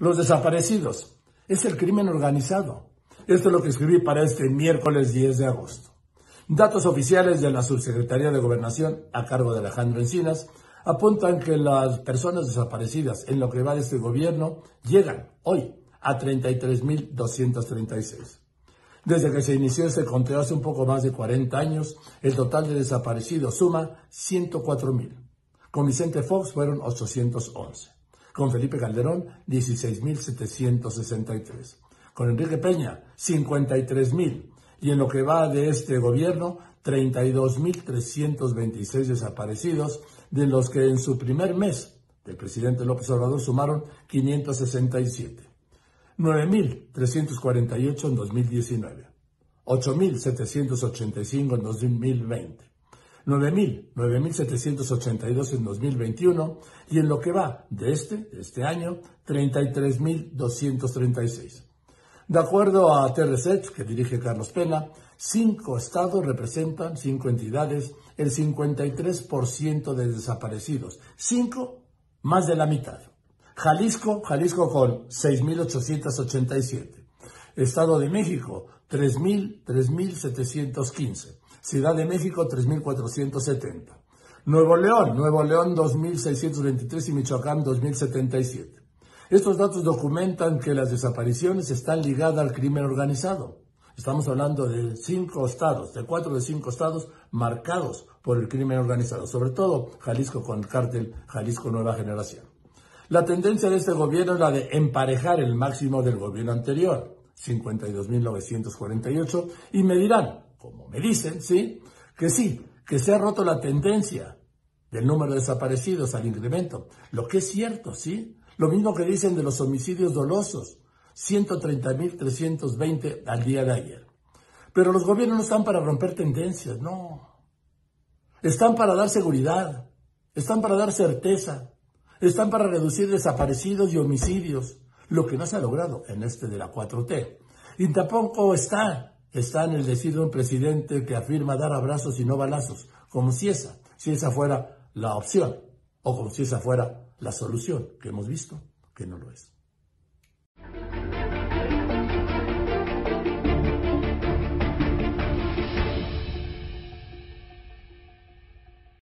Los desaparecidos. Es el crimen organizado. Esto es lo que escribí para este miércoles 10 de agosto. Datos oficiales de la Subsecretaría de Gobernación a cargo de Alejandro Encinas apuntan que las personas desaparecidas en lo que va de este gobierno llegan hoy a 33.236. Desde que se inició este conteo hace un poco más de 40 años, el total de desaparecidos suma 104.000. Con Vicente Fox fueron 811. Con Felipe Calderón, 16.763. Con Enrique Peña, 53.000. Y en lo que va de este gobierno, 32.326 desaparecidos, de los que en su primer mes del presidente López Obrador sumaron 567. 9.348 en 2019, 8.785 en 2020, 9.000, 9.782 en 2021 y en lo que va de este, de este año, 33.236. De acuerdo a TRSET, que dirige Carlos Pena, cinco estados representan, cinco entidades, el 53% de desaparecidos. Cinco, más de la mitad. Jalisco, Jalisco con 6.887. Estado de México, 3.000, 3.715. Ciudad de México 3.470. Nuevo León, Nuevo León 2.623 y Michoacán 2.077. Estos datos documentan que las desapariciones están ligadas al crimen organizado. Estamos hablando de cinco estados, de cuatro de cinco estados marcados por el crimen organizado, sobre todo Jalisco con el cártel Jalisco Nueva Generación. La tendencia de este gobierno es la de emparejar el máximo del gobierno anterior, 52.948, y me dirán, como me dicen, ¿sí? Que sí, que se ha roto la tendencia del número de desaparecidos al incremento. Lo que es cierto, ¿sí? Lo mismo que dicen de los homicidios dolosos, 130.320 al día de ayer. Pero los gobiernos no están para romper tendencias, no. Están para dar seguridad, están para dar certeza, están para reducir desaparecidos y homicidios, lo que no se ha logrado en este de la 4T. Y tampoco está está en el decir de un presidente que afirma dar abrazos y no balazos, como si esa, si esa fuera la opción, o como si esa fuera la solución, que hemos visto que no lo es.